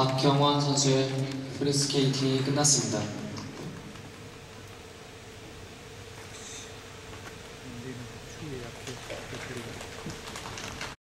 박경원 선수의 프리스케이팅이 끝났습니다.